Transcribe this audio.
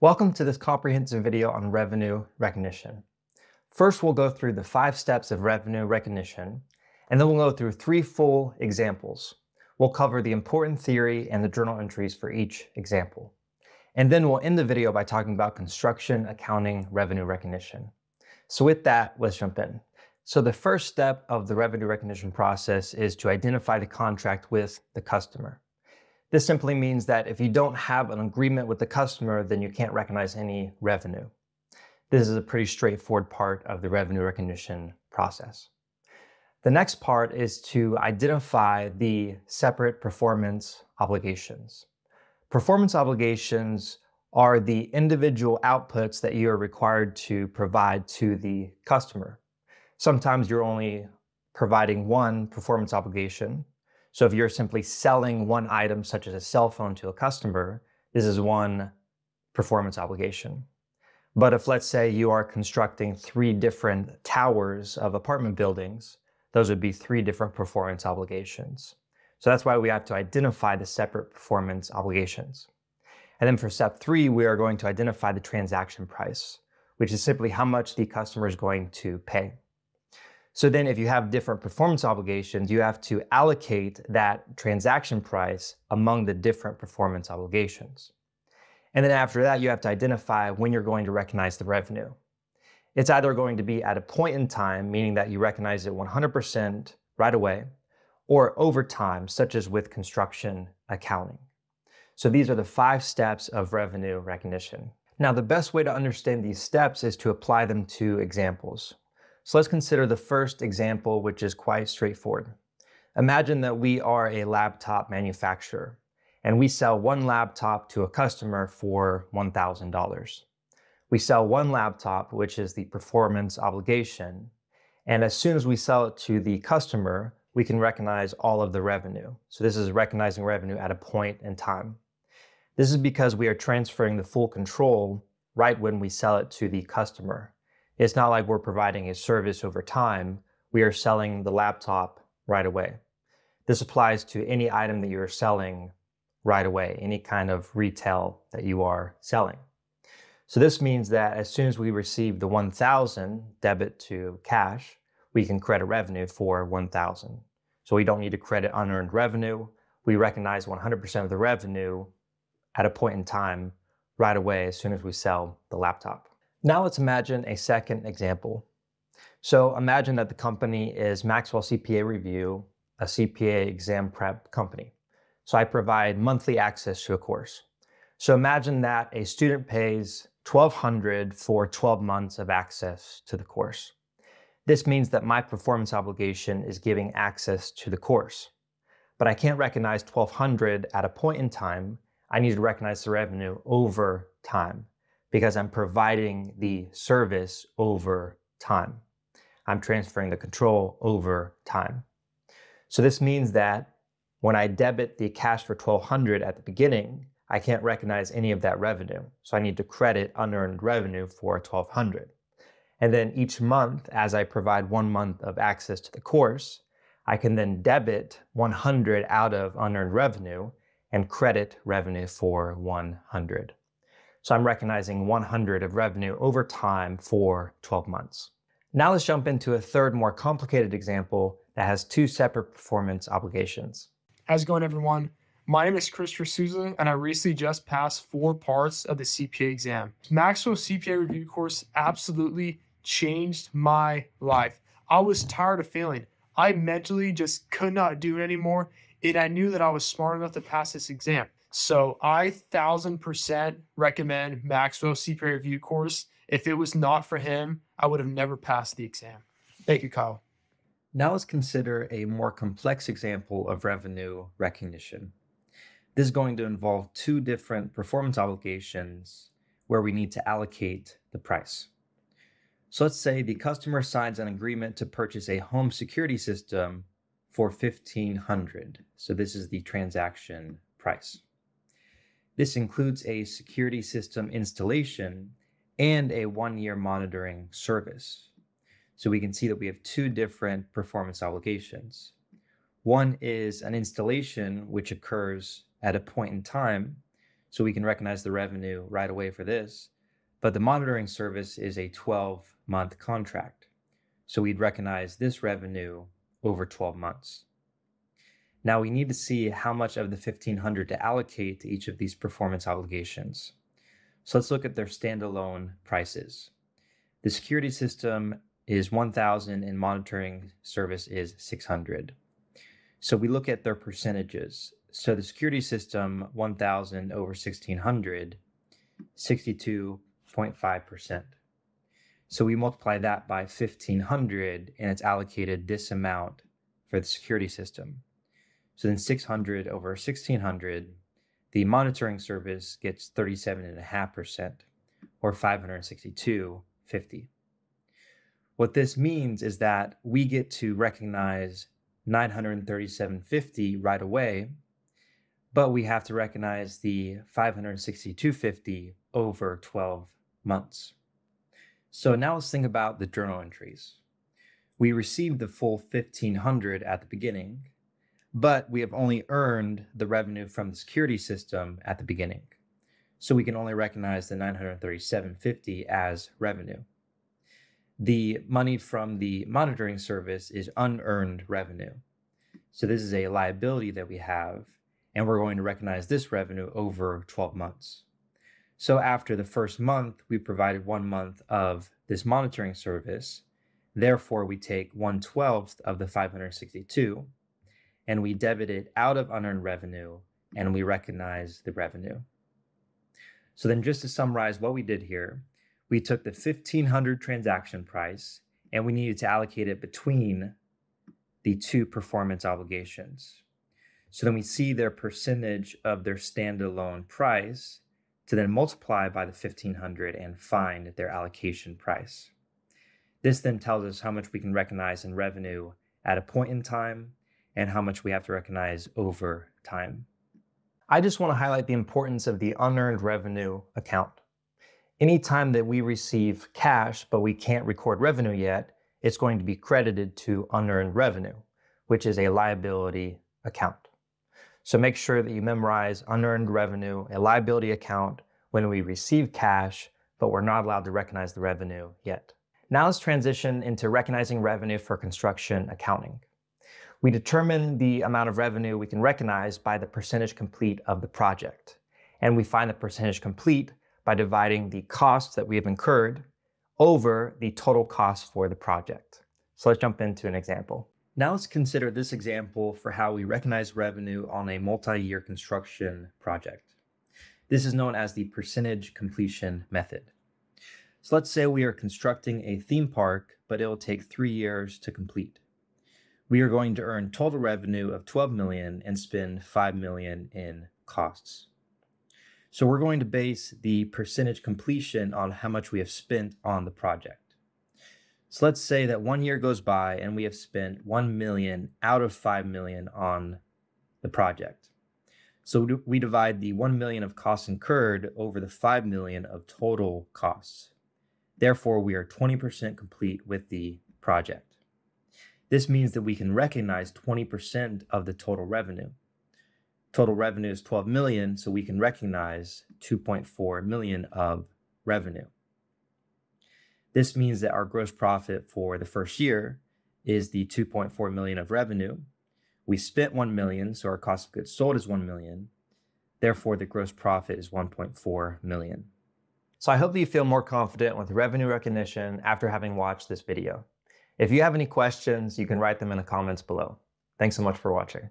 Welcome to this comprehensive video on revenue recognition. First, we'll go through the five steps of revenue recognition, and then we'll go through three full examples. We'll cover the important theory and the journal entries for each example. And then we'll end the video by talking about construction, accounting, revenue recognition. So with that, let's jump in. So the first step of the revenue recognition process is to identify the contract with the customer. This simply means that if you don't have an agreement with the customer, then you can't recognize any revenue. This is a pretty straightforward part of the revenue recognition process. The next part is to identify the separate performance obligations. Performance obligations are the individual outputs that you are required to provide to the customer. Sometimes you're only providing one performance obligation, so if you're simply selling one item, such as a cell phone to a customer, this is one performance obligation. But if let's say you are constructing three different towers of apartment buildings, those would be three different performance obligations. So that's why we have to identify the separate performance obligations. And then for step three, we are going to identify the transaction price, which is simply how much the customer is going to pay. So then if you have different performance obligations, you have to allocate that transaction price among the different performance obligations. And then after that, you have to identify when you're going to recognize the revenue. It's either going to be at a point in time, meaning that you recognize it 100% right away, or over time, such as with construction accounting. So these are the five steps of revenue recognition. Now, the best way to understand these steps is to apply them to examples. So let's consider the first example, which is quite straightforward. Imagine that we are a laptop manufacturer and we sell one laptop to a customer for $1,000. We sell one laptop, which is the performance obligation. And as soon as we sell it to the customer, we can recognize all of the revenue. So this is recognizing revenue at a point in time. This is because we are transferring the full control right when we sell it to the customer. It's not like we're providing a service over time. We are selling the laptop right away. This applies to any item that you're selling right away, any kind of retail that you are selling. So this means that as soon as we receive the 1000 debit to cash, we can credit revenue for 1000. So we don't need to credit unearned revenue. We recognize 100% of the revenue at a point in time right away as soon as we sell the laptop. Now let's imagine a second example. So imagine that the company is Maxwell CPA Review, a CPA exam prep company. So I provide monthly access to a course. So imagine that a student pays 1200 for 12 months of access to the course. This means that my performance obligation is giving access to the course. But I can't recognize 1200 at a point in time. I need to recognize the revenue over time because I'm providing the service over time. I'm transferring the control over time. So this means that when I debit the cash for 1200 at the beginning, I can't recognize any of that revenue. So I need to credit unearned revenue for 1200. And then each month, as I provide one month of access to the course, I can then debit 100 out of unearned revenue and credit revenue for 100. So I'm recognizing 100 of revenue over time for 12 months. Now let's jump into a third more complicated example that has two separate performance obligations. How's it going everyone? My name is Christopher Souza and I recently just passed four parts of the CPA exam. Maxwell CPA review course absolutely changed my life. I was tired of failing. I mentally just could not do it anymore and I knew that I was smart enough to pass this exam. So I thousand percent recommend Maxwell CPA review course. If it was not for him, I would have never passed the exam. Thank you, Kyle. Now let's consider a more complex example of revenue recognition. This is going to involve two different performance obligations where we need to allocate the price. So let's say the customer signs an agreement to purchase a home security system for 1500. So this is the transaction price. This includes a security system installation and a one year monitoring service. So we can see that we have two different performance obligations. One is an installation which occurs at a point in time. So we can recognize the revenue right away for this. But the monitoring service is a 12 month contract. So we'd recognize this revenue over 12 months. Now we need to see how much of the 1500 to allocate to each of these performance obligations. So let's look at their standalone prices. The security system is 1000 and monitoring service is 600. So we look at their percentages. So the security system 1000 over 1600 62.5%. So we multiply that by 1500 and it's allocated this amount for the security system. So then 600 over 1600, the monitoring service gets 37.5% or 562.50. What this means is that we get to recognize 937.50 right away, but we have to recognize the 562.50 over 12 months. So now let's think about the journal entries. We received the full 1500 at the beginning, but we have only earned the revenue from the security system at the beginning. So we can only recognize the 937.50 as revenue. The money from the monitoring service is unearned revenue. So this is a liability that we have, and we're going to recognize this revenue over 12 months. So after the first month, we provided one month of this monitoring service. Therefore, we take 1 12th of the 562 and we debit it out of unearned revenue and we recognize the revenue. So then just to summarize what we did here, we took the 1500 transaction price and we needed to allocate it between the two performance obligations. So then we see their percentage of their standalone price to then multiply by the 1500 and find their allocation price. This then tells us how much we can recognize in revenue at a point in time and how much we have to recognize over time. I just want to highlight the importance of the unearned revenue account. Anytime that we receive cash, but we can't record revenue yet, it's going to be credited to unearned revenue, which is a liability account. So make sure that you memorize unearned revenue, a liability account when we receive cash, but we're not allowed to recognize the revenue yet. Now let's transition into recognizing revenue for construction accounting. We determine the amount of revenue we can recognize by the percentage complete of the project. And we find the percentage complete by dividing the costs that we have incurred over the total cost for the project. So let's jump into an example. Now let's consider this example for how we recognize revenue on a multi-year construction project. This is known as the percentage completion method. So let's say we are constructing a theme park, but it will take three years to complete. We are going to earn total revenue of 12 million and spend 5 million in costs. So we're going to base the percentage completion on how much we have spent on the project. So let's say that one year goes by and we have spent 1 million out of 5 million on the project. So we divide the 1 million of costs incurred over the 5 million of total costs. Therefore, we are 20% complete with the project. This means that we can recognize 20% of the total revenue. Total revenue is 12 million, so we can recognize 2.4 million of revenue. This means that our gross profit for the first year is the 2.4 million of revenue. We spent 1 million, so our cost of goods sold is 1 million. Therefore, the gross profit is 1.4 million. So I hope that you feel more confident with revenue recognition after having watched this video. If you have any questions, you can write them in the comments below. Thanks so much for watching.